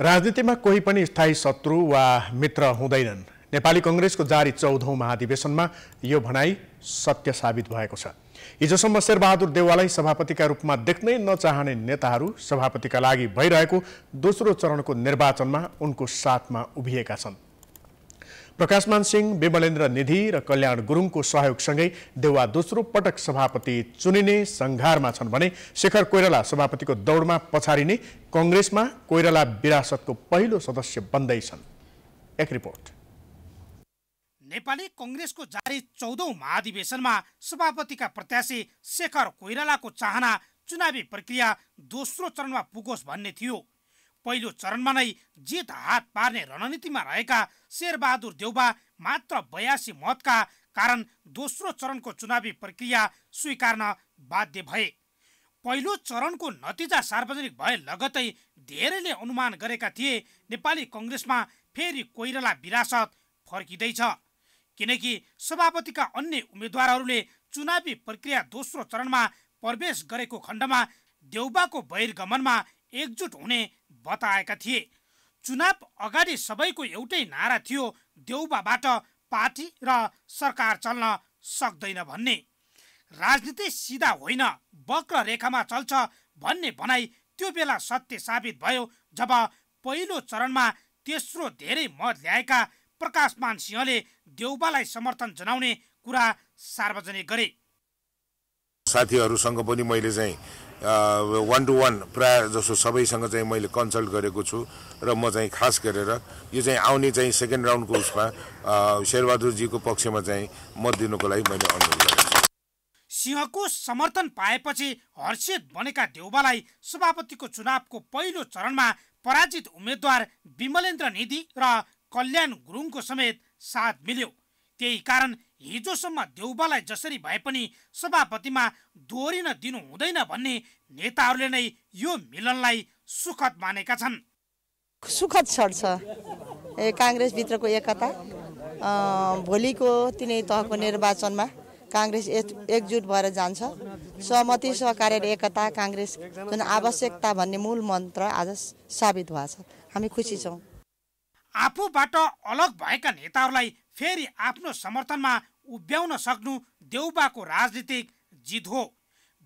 राजनीतिमा कोही पनि स्थायी शत्रु वा मित्र हुँदैनन्। नेपाली कङ्ग्रेसको जारी चौधौँ महाधिवेशनमा यो भनाइ सत्य साबित भएको छ। हिजोसम्म शेरबहादुर देवाललाई सभापतिका रूपमा देख्नै नचाहने नेताहरू सभापतिका लागि भइरहेको दोस्रो चरणको निर्वाचनमा उनको साथमा उभिएका छन्। प्रकाशमान सिंह विमलेन्द्र निधि र कल्याण गुरुङको सहयोगसँगै देउवा दोस्रो पटक सभापति चुनिने सङ्घारमा छन् भने शेखर कोइराला सभापतिको दौडमा पछाडिने कङ्ग्रेसमा कोइराला विरासतको पहिलो सदस्य बन्दैछन्। एक रिपोर्ट। नेपाली कङ्ग्रेसको जारी चौधौँ महाधिवेशनमा सभापतिका प्रत्याशी शेखर कोइरालाको चाहना चुनावी प्रक्रिया दोस्रो चरणमा पुगोस् भन्ने थियो। पहिलो चरणमा नै जित हात पार्ने रणनीतिमा रहेका शेरबहादुर देउबा मात्र बयासी मतका कारण दोस्रो चरणको चुनावी प्रक्रिया स्वीकार्न बाध्य भए। पहिलो चरणको नतिजा सार्वजनिक भए लगतै धेरैले अनुमान गरेका थिए नेपाली कङ्ग्रेसमा फेरि कोइराला विरासत फर्किँदैछ। किनकि सभापतिका अन्य उम्मेद्वारहरूले चुनावी प्रक्रिया दोस्रो चरणमा प्रवेश गरेको खण्डमा देउबाको बहिर्गमनमा एकजुट हुने बताएका थिए। चुनाव अगाडि सबैको एउटै नारा थियो देउबाबाट पार्टी र सरकार चल्न सक्दैन भन्ने। राजनीति सिधा होइन वक्र रेखामा चल्छ भन्ने भनाइ त्यो बेला सत्य साबित भयो जब पहिलो चरणमा तेस्रो धेरै मत ल्याएका प्रकाशमान सिंहले देउबालाई समर्थन जनाउने कुरा सार्वजनिक गरे। साथीहरूसँग पनि मैले चाहिँ वान टु वान प्राय जसो सबैसँग चाहिँ मैले कन्सल्ट गरेको छु र म चाहिँ खास गरेर यो चाहिँ आउने चाहिँ सेकेन्ड राउन्डको उसमा शेरबहादुरजीको पक्षमा चाहिँ मत दिनुको लागि मैले अनुरोध गरेको छु। सिंहको समर्थन पाएपछि हर्षित बनेका देउबालाई सभापतिको चुनावको पहिलो चरणमा पराजित उम्मेद्वार विमलेन्द्र निधि र कल्याण गुरुङको समेत साथ मिल्यो। त्यही कारण हिजोसम्म देउबालाई जसरी भए पनि सभापतिमा दोहोरिन दिनु हुँदैन भन्ने नेताहरूले नै यो मिलनलाई सुखद मानेका छन्। सुखद क्षण छ। ए काङ्ग्रेसभित्रको एकता भोलिको तिनै तहको निर्वाचनमा काङ्ग्रेस एकजुट भएर जान्छ। सहमति सहकार्य र एकता काङ्ग्रेस जुन आवश्यकता भन्ने मूल मन्त्र आज साबित भएको छ। हामी खुसी छौँ। आफूबाट अलग भएका नेताहरूलाई फेरि आफ्नो समर्थनमा उभ्याउन सक्नु देउबाको राजनीतिक जित हो।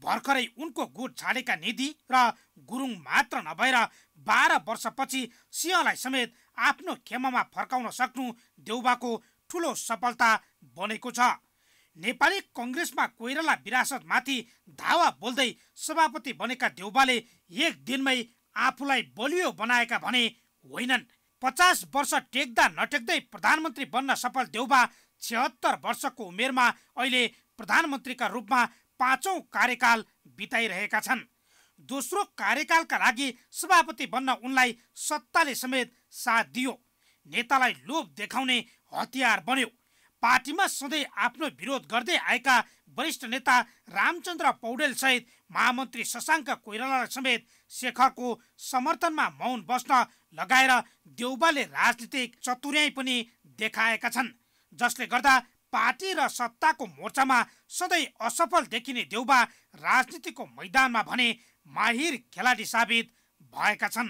भर्खरै उनको गुट छाडेका निधि र गुरुङ मात्र नभएर बाह्र वर्षपछि सिंहलाई समेत आफ्नो खेमामा फर्काउन सक्नु देउबाको ठुलो सफलता बनेको छ। नेपाली कङ्ग्रेसमा कोइराला विरासतमाथि धावा बोल्दै सभापति बनेका देउबाले एक दिनमै आफूलाई बलियो बनाएका भने होइनन्। पचास वर्ष टेक्दा नटेक्दै प्रधानमन्त्री बन्न सफल देउबा छिहत्तर वर्षको उमेरमा अहिले प्रधानमन्त्रीका रूपमा पाँचौँ कार्यकाल बिताइरहेका छन्। दोस्रो कार्यकालका लागि सभापति बन्न उनलाई सत्ताले समेत साथ दियो। नेतालाई लोभ देखाउने हतियार बन्यो। पार्टीमा सधैँ आफ्नो विरोध गर्दै आएका वरिष्ठ नेता रामचन्द्र पौडेल सहित महामन्त्री शशाङ्क कोइराला समेत शेखरको समर्थनमा मौन बस्न लगाएर देउबाले राजनीतिक चतुर्याई पनि देखाएका छन् जसले गर्दा पार्टी र सत्ताको मोर्चामा सधैँ असफल देखिने देउबा राजनीतिको मैदानमा भने माहिर खेलाडी साबित भएका छन्।